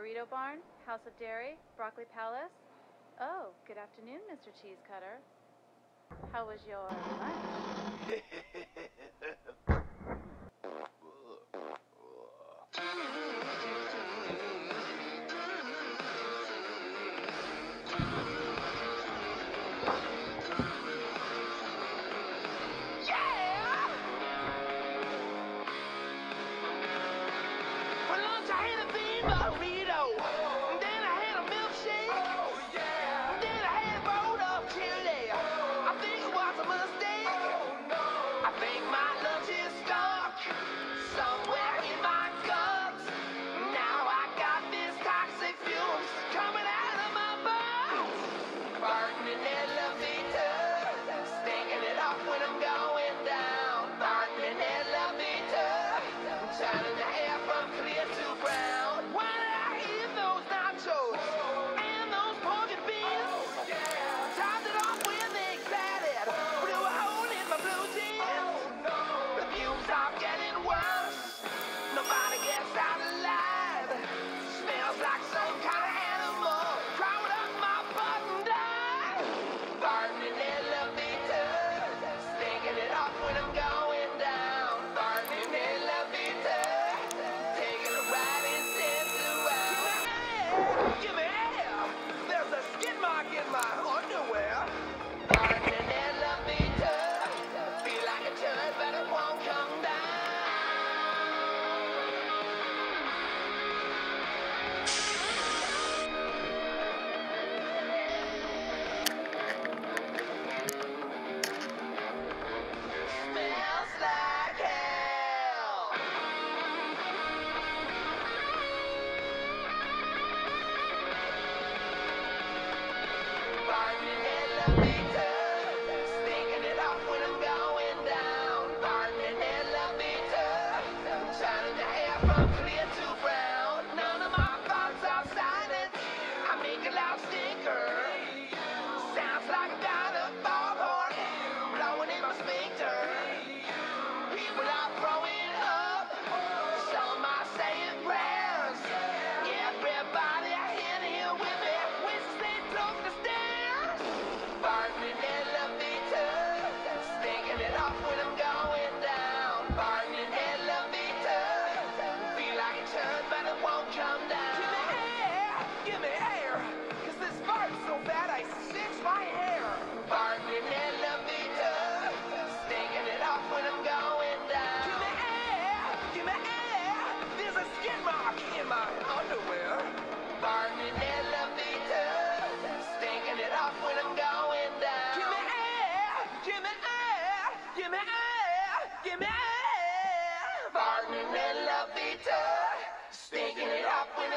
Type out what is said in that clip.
Burrito Barn, House of Dairy, Broccoli Palace. Oh, good afternoon, Mr. Cheese Cutter. How was your lunch? Maria! Thank you. Give me a in the elevator, stinking it up when